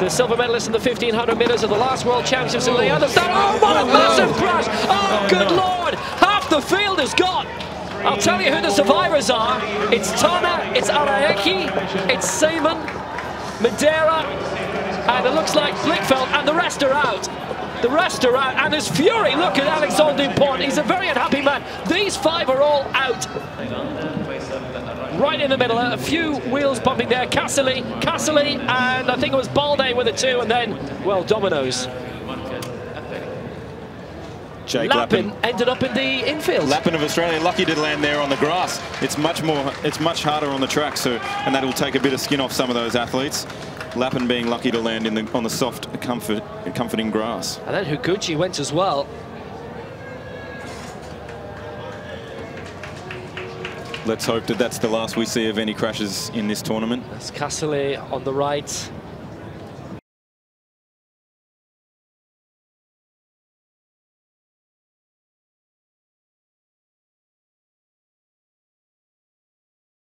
the silver medalist in the 1500 meters of the last World Championships in the other side. Oh, what a oh, massive crash! Oh, oh good lord! Half the field is gone! I'll tell you who the survivors are. It's Tana, it's Alrajehi, it's Siemann, Madera, and it looks like Blichfeldt, and the rest are out. The rest are out, and there's fury. Look at Alexandre Dupont. He's a very unhappy man. These five are all out. Right in the middle, a few wheels bumping there. Casoli, Casoli, and I think it was Balde with a two, and then, well, dominoes. Jake Lappin Lappin. ended up in the infield. Lappin of Australia, lucky to land there on the grass. It's much more, it's much harder on the track, so and that will take a bit of skin off some of those athletes. Lappin being lucky to land in the on the soft, comfort, comforting grass. And then Higuchi went as well. Let's hope that that's the last we see of any crashes in this tournament. That's Casoli on the right.